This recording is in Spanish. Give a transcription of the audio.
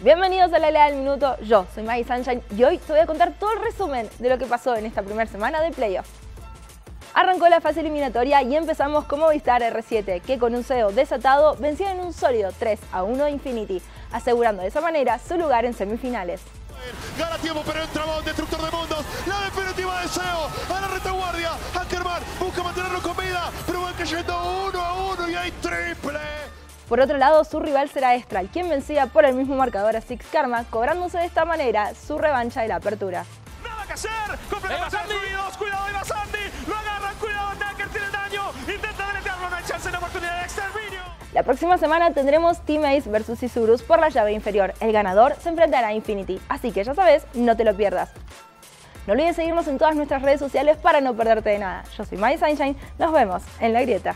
Bienvenidos a la Lea del Minuto, yo soy Maggie Sunshine y hoy te voy a contar todo el resumen de lo que pasó en esta primera semana de playoff. Arrancó la fase eliminatoria y empezamos con Movistar R7, que con un CEO desatado venció en un sólido 3 a 1 Infinity, asegurando de esa manera su lugar en semifinales. Gana tiempo, pero entra un destructor de mundos. La definitiva de SEO. A la retaguardia. Ackerman busca mantenerlo con vida. Pero van cayendo uno a uno y hay triple. Por otro lado, su rival será Estral, quien vencía por el mismo marcador a Six Karma, cobrándose de esta manera su revancha de la apertura. Nada que hacer. Completa Sandy. Cuidado, ahí va Sandy. Lo agarran. Cuidado, Tucker tiene daño. Intenta deletearlo. No hay chance de oportunidad de exterminio. La próxima semana tendremos Team Ace vs Isurus por la llave inferior. El ganador se enfrentará a Infinity, así que ya sabes, no te lo pierdas. No olvides seguirnos en todas nuestras redes sociales para no perderte de nada. Yo soy Mai Sunshine, nos vemos en la grieta.